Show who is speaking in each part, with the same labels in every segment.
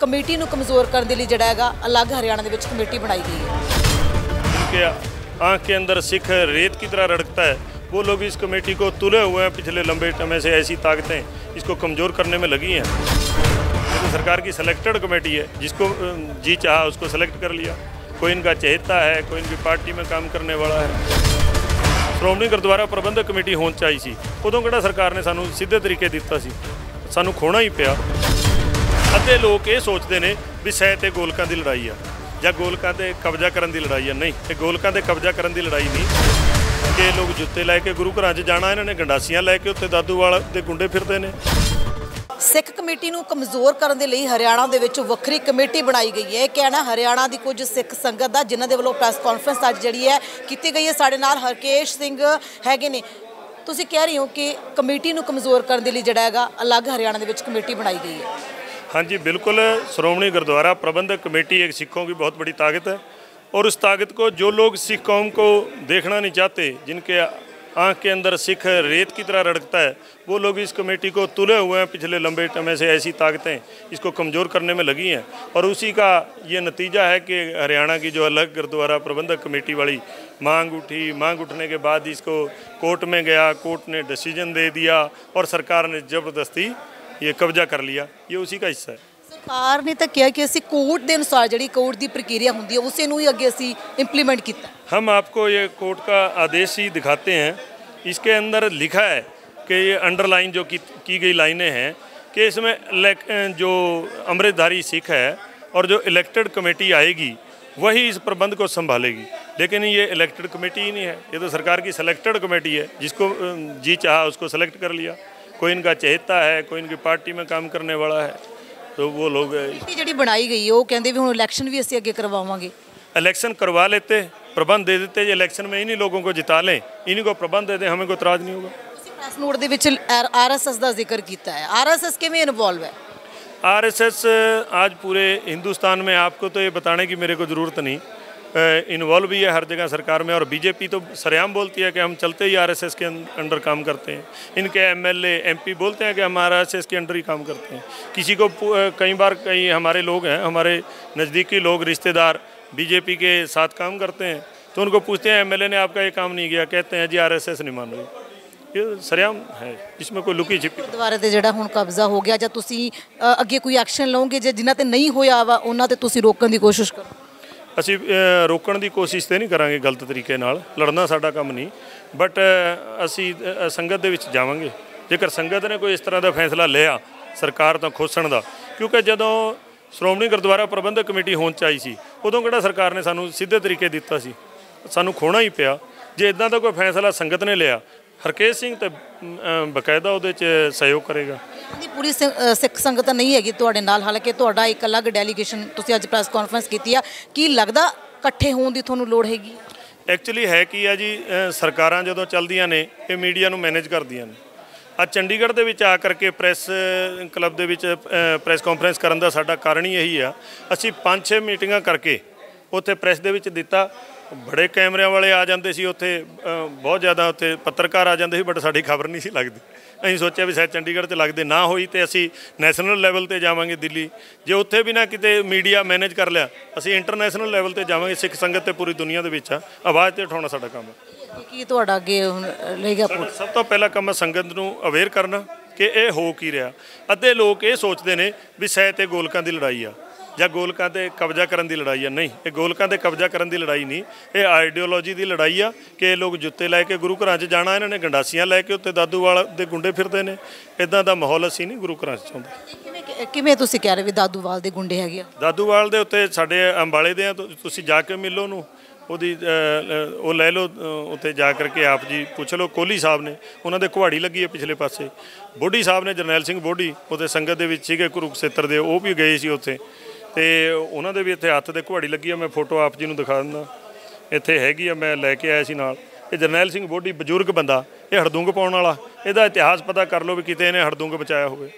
Speaker 1: Committee ਨੂੰ ਕਮਜ਼ੋਰ ਕਰਨ ਦੇ ਲਈ ਜਿਹੜਾ ਹੈਗਾ ਅਲੱਗ ਹਰਿਆਣਾ ਦੇ ਵਿੱਚ ਕਮੇਟੀ ਬਣਾਈ ਗਈ ਹੈ
Speaker 2: जिनके आंख के अंदर सिख रेत की तरह रड़कता है वो लोग इस कमेटी को तुले हुए हैं पिछले लंबे समय से ऐसी ताकतें इसको कमज़ोर करने में लगी हैं ये तो सरकार की सिलेक्टेड कमेटी है जिसको अ, जी चाहा उसको सेलेक्ट कर लिया कोई इनका चहेता है कोई इनकी पार्टी में काम करने वाला है ਸ਼੍ਰੋਮਣੀ ਗੁਰਦੁਆਰਾ ਪ੍ਰਬੰਧਕ ਕਮੇਟੀ ਹੋਣ ਚਾਹੀ ਸੀ ਉਦੋਂ ਕਿਹੜਾ ਸਰਕਾਰ ਨੇ ਸਾਨੂੰ ਸਿੱਧੇ ਤਰੀਕੇ ਦਿੱਤਾ ਸੀ ਸਾਨੂੰ ਖੋਣਾ ਹੀ ਪਿਆ ਅੱਧੇ ਲੋਕ ਇਹ ਸੋਚਦੇ ਨੇ ਵੀ ਸਹਿ ਤੇ ਗੋਲਕਾਂ ਦੀ ਲੜਾਈ ਆ, ਜਾਂ ਗੋਲਕਾਂ ਤੇ ਕਬਜ਼ਾ ਕਰਨ ਦੀ ਲੜਾਈ ਆ। ਨਹੀਂ, ਇਹ ਗੋਲਕਾਂ ਤੇ ਕਬਜ਼ਾ ਕਰਨ ਦੀ ਲੜਾਈ ਨਹੀਂ। ਕਿ ਲੋਕ ਜੁੱਤੇ ਲੈ ਕੇ ਗੁਰੂ ਘਰਾਂ 'ਚ ਜਾਣਾ, ਇਹਨਾਂ ਨੇ ਗੰਡਾਸੀਆਂ ਲੈ ਕੇ ਉੱਥੇ ਦਾਦੂਵਾਲ ਦੇ ਗੁੰਡੇ ਫਿਰਦੇ ਨੇ।
Speaker 1: ਸਿੱਖ ਕਮੇਟੀ ਨੂੰ ਕਮਜ਼ੋਰ ਕਰਨ ਦੇ ਲਈ ਹਰਿਆਣਾ ਦੇ ਵਿੱਚ ਵੱਖਰੀ ਕਮੇਟੀ ਬਣਾਈ ਗਈ ਹੈ। ਇਹ ਕਹਿਣਾ ਹਰਿਆਣਾ ਦੀ ਕੁਝ ਸਿੱਖ ਸੰਗਤ ਦਾ, ਜਿਨ੍ਹਾਂ ਦੇ ਵੱਲੋਂ ਪ੍ਰੈਸ ਕਾਨਫਰੰਸ ਅੱਜ ਜਿਹੜੀ ਹੈ ਕੀਤੀ ਗਈ ਹੈ, ਸਾਡੇ ਨਾਲ ਹਰਕੇਸ਼ ਸਿੰਘ ਹੈਗੇ ਨੇ। ਤੁਸੀਂ ਕਹਿ ਰਹੇ ਹੋ ਕਿ ਕਮੇਟੀ ਨੂੰ ਕਮਜ਼ੋਰ ਕਰਨ ਦੇ ਲਈ ਜਿਹੜਾ ਹੈਗਾ, ਅਲੱਗ ਹਰਿਆਣਾ ਦੇ ਵਿੱਚ ਕਮੇਟੀ ਬਣਾਈ ਗਈ ਹੈ।
Speaker 2: हाँ जी बिल्कुल श्रोमणी गुरुद्वारा प्रबंधक कमेटी एक सिखों की बहुत बड़ी ताकत है और उस ताकत को जो लोग सिख कौम को देखना नहीं चाहते जिनके आँख के अंदर सिख रेत की तरह रड़कता है वो लोग इस कमेटी को तुले हुए हैं पिछले लंबे समय से ऐसी ताकतें इसको कमज़ोर करने में लगी हैं और उसी का ये नतीजा है कि हरियाणा की जो अलग गुरुद्वारा प्रबंधक कमेटी वाली मांग उठी मांग उठने के बाद इसको कोर्ट में गया कोर्ट ने डिसीज़न दे दिया और सरकार ने ज़बरदस्ती ये कब्जा कर लिया ये उसी का हिस्सा है
Speaker 1: ਸਰਕਾਰ ਨੇ ਤਾਂ ਕਿਹਾ ਕਿ ਅਸੀਂ ਕੋਰਟ ਦੇ ਅਨੁਸਾਰ ਜਿਹੜੀ ਕੋਰਟ ਦੀ ਪ੍ਰਕਿਰਿਆ ਹੁੰਦੀ ਹੈ ਉਸੇ ਨੂੰ ਹੀ ਅੱਗੇ ਅਸੀਂ ਇੰਪਲੀਮੈਂਟ ਕੀਤਾ
Speaker 2: हम आपको ये कोर्ट का आदेश ही दिखाते हैं इसके अंदर लिखा है कि ये अंडरलाइन जो की, की गई लाइनें हैं कि इसमें elec- जो अमृतधारी सिख है और जो इलेक्टेड कमेटी आएगी वही इस प्रबंध को संभालेगी लेकिन ये इलेक्टेड कमेटी ही नहीं है ये तो सरकार की सिलेक्टेड कमेटी है जिसको अ, जी चाहा उसको सेलेक्ट कर लिया कोई इनका चहेता है कोई इनकी पार्टी में काम करने वाला है तो वो लोग अ,
Speaker 1: ਕਮੇਟੀ ਜਿਹੜੀ ਬਣਾਈ ਗਈ ਹੈ ਉਹ ਕਹਿੰਦੇ ਵੀ ਹੁਣ ਇਲੈਕਸ਼ਨ ਵੀ ਅਸੀਂ ਅੱਗੇ ਕਰਵਾਵਾਂਗੇ
Speaker 2: इलेक्शन करवा लेते प्रबंध दे देते ये इलेक्शन में इन्हीं लोगों को जिता लें इन्हीं को प्रबंध दे दें हमें कोई इतराज नहीं होगा
Speaker 1: ਤੁਸੀਂ ਪ੍ਰੈਸ ਨੋਟ ਦੇ ਵਿੱਚ ਆਰਐਸਐਸ ਦਾ ਜ਼ਿਕਰ ਕੀਤਾ ਹੈ ਆਰਐਸਐਸ ਕਿਵੇਂ ਇਨਵੋਲਵ ਹੈ
Speaker 2: आरएसएस आज पूरे हिंदुस्तान में आपको तो ये बताने की मेरे को ज़रूरत नहीं इन्वॉल्व भी है हर जगह सरकार में और बीजेपी तो सरेआम बोलती है कि हम चलते ही आरएसएस के अं- अंडर काम करते हैं इनके एमएलए एमपी बोलते हैं कि हम आरएसएस के अंडर ही काम करते हैं किसी को पू- अ, कई बार कई हमारे लोग हैं हमारे नज़दीकी लोग रिश्तेदार बीजेपी के साथ काम करते हैं तो उनको पूछते हैं एमएलए ने आपका ये काम नहीं किया कहते हैं जी आरएसएस नहीं मान रही ये सरेआम है इसमें कोई लुकी छिपी
Speaker 1: ਗੁਰਦੁਆਰੇ ਤੇ ਜਿਹੜਾ ਹੁਣ ਕਬਜ਼ਾ ਹੋ ਗਿਆ ਜਾਂ ਤੁਸੀਂ ਅ, ਅੱਗੇ ਕੋਈ ਐਕਸ਼ਨ ਲਓਗੇ ਜੇ ਜਿਨ੍ਹਾਂ ਤੇ ਨਹੀਂ ਹੋਇਆ ਵਾ ਉਹਨਾਂ ਤੇ ਤੁਸੀਂ ਰੋਕਣ ਦੀ ਕੋਸ਼ਿਸ਼ ਕਰੋ
Speaker 2: ਅਸੀਂ ਰੋਕਣ ਦੀ ਕੋਸ਼ਿਸ਼ ਤੇ ਨਹੀਂ ਕਰਾਂਗੇ ਗਲਤ ਤਰੀਕੇ ਨਾਲ। ਲੜਨਾ ਸਾਡਾ ਕੰਮ ਨਹੀਂ। ਬਟ ਅਸੀਂ ਸੰਗਤ ਦੇ ਵਿੱਚ ਜਾਵਾਂਗੇ। ਜੇਕਰ ਸੰਗਤ ਨੇ ਕੋਈ ਇਸ ਤਰ੍ਹਾਂ ਦਾ ਫੈਸਲਾ ਲਿਆ ਸਰਕਾਰ ਤੋਂ ਖੋਸਣ ਦਾ ਕਿਉਂਕਿ ਜਦੋਂ ਸ਼੍ਰੋਮਣੀ ਗੁਰਦੁਆਰਾ ਪ੍ਰਬੰਧਕ ਕਮੇਟੀ ਹੋਣ ਚਾਹੀ ਸੀ ਉਦੋਂ ਕਿਹੜਾ ਸਰਕਾਰ ਨੇ ਸਾਨੂੰ ਸਿੱਧੇ ਤਰੀਕੇ ਦਿੱਤਾ ਸੀ? ਸਾਨੂੰ ਖੋਣਾ ਹੀ ਪਿਆ। ਜੇ ਇਦਾਂ ਦਾ ਕੋਈ ਫੈਸਲਾ ਸੰਗਤ ਨੇ ਲਿਆ ਹਰਕੇਸ਼ ਸਿੰਘ ਤੇ ਅ, ਬਕਾਇਦਾ ਉਹਦੇ 'ਚ ਸਹਿਯੋਗ ਕਰੇਗਾ।
Speaker 1: ਦੀ ਪੂਰੀ ਸਿ- ਸਿੱਖ ਸੰਗਤ ਨਹੀਂ ਹੈਗੀ ਤੁਹਾਡੇ ਨਾਲ, ਹਾਲਾਂਕਿ ਤੁਹਾਡਾ ਇੱਕ ਅਲੱਗ ਡੈਲੀਗੇਸ਼ਨ ਤੁਸੀਂ ਅੱਜ ਪ੍ਰੈਸ ਕਾਨਫਰੰਸ ਕੀਤੀ ਆ। ਕੀ ਲੱਗਦਾ ਇਕੱਠੇ ਹੋਣ ਦੀ ਤੁਹਾਨੂੰ ਲੋੜ ਹੈਗੀ?
Speaker 2: ਐਕਚੁਅਲੀ ਹੈ ਕੀ ਆ ਜੀ ਸਰਕਾਰਾਂ ਜਦੋਂ ਚੱਲਦੀਆਂ ਨੇ, ਇਹ ਮੀਡੀਆ ਨੂੰ ਮੈਨੇਜ ਕਰਦੀਆਂ ਨੇ। ਆ ਚੰਡੀਗੜ੍ਹ ਦੇ ਵਿੱਚ ਆ ਕਰਕੇ ਪ੍ਰੈਸ ਕਲੱਬ ਦੇ ਵਿੱਚ ਪ੍ਰੈਸ ਕਾਨਫਰੰਸ ਕਰਨ ਦਾ ਸਾਡਾ ਕਾਰਨ ਹੀ ਇਹੀ ਆ। ਅਸੀਂ 5-6 ਮੀਟਿੰਗਾਂ ਕਰਕੇ ਉੱਥੇ ਪ੍ਰੈਸ ਦੇ ਵਿੱਚ ਦਿੱਤਾ। ਬੜੇ ਕੈਮਰਿਆਂ ਵਾਲੇ ਆ ਜਾਂਦੇ ਸੀ ਉੱਥੇ ਬਹੁਤ ਜ਼ਿਆਦਾ ਉੱਥੇ ਪੱਤਰਕਾਰ ਆ ਜਾਂਦੇ ਸੀ ਬਟ ਸਾਡੀ ਖਬਰ ਨਹੀਂ ਸੀ ਲੱਗਦੀ। ਅਸੀਂ ਸੋਚਿਆ ਵੀ ਸ਼ਾਇਦ ਚੰਡੀਗੜ੍ਹ 'ਚ ਲੱਗਦੇ ਨਾ ਹੋਈ ਤੇ ਅਸੀਂ ਨੈਸ਼ਨਲ ਲੈਵਲ ਤੇ ਜਾਵਾਂਗੇ ਦਿੱਲੀ। ਜੇ ਉੱਥੇ ਵੀ ਨਾ ਕਿਤੇ ਮੀਡੀਆ ਮੈਨੇਜ ਕਰ ਲਿਆ ਅਸੀਂ ਇੰਟਰਨੈਸ਼ਨਲ ਲੈਵਲ ਤੇ ਜਾਵਾਂਗੇ ਸਿੱਖ ਸੰਗਤ ਤੇ ਪੂਰੀ ਦੁਨੀਆ ਦੇ ਵਿੱਚ ਆ। ਆਵਾਜ਼ ਤੇ ਉਠਾਉਣਾ ਸਾਡਾ ਕੰਮ ਹੈ
Speaker 1: ਕੀ ਤੁਹਾਡਾ ਅੱਗੇ
Speaker 2: ਸਾਡਾ ਸਭ ਤੋਂ ਪਹਿਲਾ ਕੰਮ ਹੈ ਸੰਗਤ ਨੂੰ ਅਵੇਅਰ ਕਰਨਾ ਕਿ ਇਹ ਹੋ ਕੀ ਰਿਹਾ। ਅੱਧੇ ਲੋਕ ਇਹ ਸੋਚਦੇ ਨੇ ਵੀ ਸਹਿ ਤੇ ਗੋਲਕਾਂ ਦੀ ਲੜਾਈ ਆ। ਜਾਂ ਗੋਲਕਾਂ ਤੇ ਕਬਜ਼ਾ ਕਰਨ ਦੀ ਲੜਾਈ ਆ? ਨਹੀਂ ਇਹ ਗੋਲਕਾਂ ਤੇ ਕਬਜ਼ਾ ਕਰਨ ਦੀ ਲੜਾਈ ਨਹੀਂ। ਇਹ ਆਈਡੀਓਲੋਜੀ ਦੀ ਲੜਾਈ ਆ ਕਿ ਇਹ ਲੋਕ ਜੁੱਤੇ ਲੈ ਕੇ ਗੁਰੂ ਘਰਾਂ 'ਚ ਜਾਣਾ ਇਹਨਾਂ ਨੇ ਗੰਡਾਸੀਆਂ ਲੈ ਕੇ ਉੱਤੇ ਦਾਦੂਵਾਲ ਦੇ ਗੁੰਡੇ ਫਿਰਦੇ ਨੇ। ਇਦਾਂ ਦਾ ਮਾਹੌਲ ਅਸੀਂ ਨਹੀਂ ਗੁਰੂ ਘਰਾਂ 'ਚ ਚਾਹੁੰਦੇ।
Speaker 1: ਕਿਵੇਂ ਤੁਸੀਂ ਕਹਿ ਰਹੇ ਵੀ ਦਾਦੂਵਾਲ ਦੇ ਗੁੰਡੇ ਹੈਗੇ ਆ?
Speaker 2: ਦਾਦੂਵਾਲ ਦੇ ਉੱਤੇ ਸਾਡੇ ਅੰਬਾਲੇ ਦੇ ਆ ਤੁਸੀਂ ਜਾ ਕੇ ਮਿਲੋ ਨੂੰ ਉਹਦੀ ਉਹ ਲੈ ਲਓ ਉੱਥੇ ਜਾ ਕਰਕੇ ਆਪ ਜੀ ਪੁੱਛ ਲਓ। ਕੋਹਲੀ ਸਾਹਿਬ ਨੇ ਉਹਨਾਂ ਦੇ ਕੁਹਾੜੀ ਲੱਗੀ ਹੈ ਪਿਛਲੇ ਪਾਸੇ। ਬੋਡੀ ਸਾਹਿਬ ਨੇ ਜਰਨੈਲ ਸਿੰਘ ਬੋਡੀ ਉਹਦੇ ਸੰਗਤ ਦੇ ਵਿੱਚ ਸੀਗੇ ਕੁਰੂਕਸ਼ੇਤਰ ਦੇ ਉਹ ਵੀ ਗਏ ਸੀ ਉੱਥੇ। ਤੇ ਉਹਨਾਂ ਦੇ ਵੀ ਇੱਥੇ ਹੱਥ ਦੇ ਕੁਹਾੜੀ ਲੱਗੀ ਆ, ਮੈਂ ਫੋਟੋ ਆਪ ਜੀ ਨੂੰ ਦਿਖਾ ਦਿੰਦਾ। ਇੱਥੇ ਹੈਗੀ ਆ, ਮੈਂ ਲੈ ਕੇ ਆਇਆ ਸੀ ਨਾਲ। ਇਹ ਜਰਨੈਲ ਸਿੰਘ ਬੋਢੀ, ਬਜ਼ੁਰਗ ਬੰਦਾ, ਇਹ ਹੜਦੁੰਗ ਪਾਉਣ ਵਾਲਾ। ਇਹਦਾ ਇਤਿਹਾਸ ਪਤਾ ਕਰ ਲਓ ਵੀ ਕਿਤੇ ਇਹਨੇ ਹੜਦੁੰਗ ਬਚਾਇਆ ਹੋਵੇ।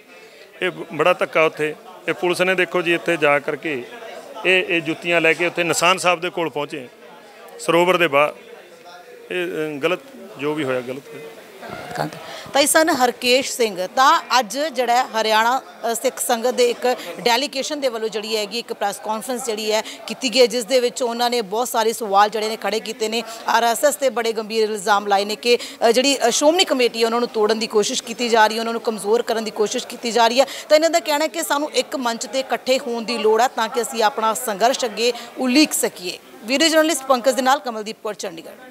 Speaker 2: ਇਹ ਬੜਾ ਧੱਕਾ ਉੱਥੇ। ਇਹ ਪੁਲਿਸ ਨੇ ਦੇਖੋ ਜੀ ਇੱਥੇ ਜਾ ਕਰਕੇ ਇਹ ਇਹ ਜੁੱਤੀਆਂ ਲੈ ਕੇ ਉੱਥੇ ਨਿਸ਼ਾਨ ਸਾਹਿਬ ਦੇ ਕੋਲ ਪਹੁੰਚੇ। ਸਰੋਵਰ ਦੇ ਬਾਹਰ। ਇਹ ਗਲਤ, ਜੋ ਵੀ ਹੋਇਆ ਗਲਤ ਹੋਇਆ।
Speaker 3: ਕੰਧ।
Speaker 1: ਤਾਂ ਇਸ ਸਨ ਹਰਕੇਸ਼ ਸਿੰਘ ਤਾਂ ਅੱਜ ਜਿਹੜਾ ਹਰਿਆਣਾ ਸਿੱਖ ਸੰਗਤ ਦੇ ਇੱਕ ਡੈਲੀਗੇਸ਼ਨ ਦੇ ਵੱਲੋਂ ਜਿਹੜੀ ਹੈਗੀ ਇੱਕ ਪ੍ਰੈਸ ਕਾਨਫਰੰਸ ਜਿਹੜੀ ਹੈ ਕੀਤੀ ਗਈ ਹੈ, ਜਿਸ ਦੇ ਵਿੱਚ ਉਹਨਾਂ ਨੇ ਬਹੁਤ ਸਾਰੇ ਸਵਾਲ ਜਿਹੜੇ ਨੇ ਖੜੇ ਕੀਤੇ ਨੇ। ਆਰਐਸਐਸ ਤੇ ਬੜੇ ਗੰਭੀਰ ਇਲਜ਼ਾਮ ਲਾਏ ਨੇ ਕਿ ਜਿਹੜੀ ਅ, ਸ਼੍ਰੋਮਣੀ ਕਮੇਟੀ ਹੈ ਉਹਨਾਂ ਨੂੰ ਤੋੜਨ ਦੀ ਕੋਸ਼ਿਸ਼ ਕੀਤੀ ਜਾ ਰਹੀ ਹੈ ਉਹਨਾਂ ਨੂੰ ਕਮਜ਼ੋਰ ਕਰਨ ਦੀ ਕੋਸ਼ਿਸ਼ ਕੀਤੀ ਜਾ ਰਹੀ ਹੈ। ਤਾਂ ਇਹਨਾਂ ਦਾ ਕਹਿਣਾ ਹੈ ਕਿ ਸਾਨੂੰ ਇੱਕ ਮੰਚ ਤੇ ਇਕੱਠੇ ਹੋਣ ਦੀ ਲੋੜ ਹੈ ਤਾਂ ਕਿ ਅਸੀਂ ਆਪਣਾ ਸੰਘਰਸ਼ ਅੱਗੇ ਉਲੀਕ ਸਕੀਏ। ਵੀਡੀਓ ਜਰਨਲਿਸਟ ਪੰਕਜ ਦੇ ਨਾਲ ਕਮਲਦੀਪ ਕੌਰ ਚੰਡੀਗੜ੍ਹ।